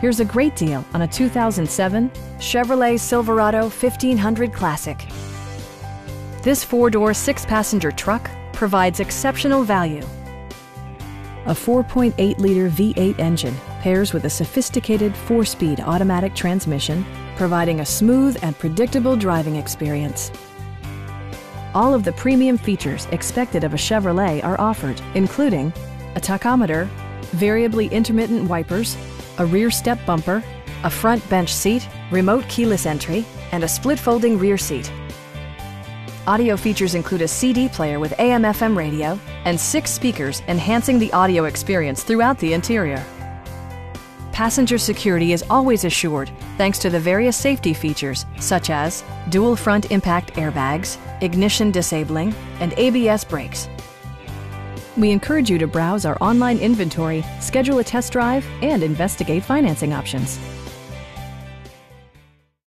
here's a great deal on a 2007 Chevrolet Silverado 1500 Classic. This four-door, six-passenger truck provides exceptional value. A 4.8-liter V8 engine pairs with a sophisticated four-speed automatic transmission, providing a smooth and predictable driving experience. All of the premium features expected of a Chevrolet are offered, including a tachometer, variably intermittent wipers, a rear step bumper, a front bench seat, remote keyless entry, and a split folding rear seat. Audio features include a CD player with AM FM radio and six speakers enhancing the audio experience throughout the interior. Passenger security is always assured thanks to the various safety features such as dual front impact airbags, ignition disabling, and ABS brakes. We encourage you to browse our online inventory, schedule a test drive, and investigate financing options.